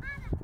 Mama.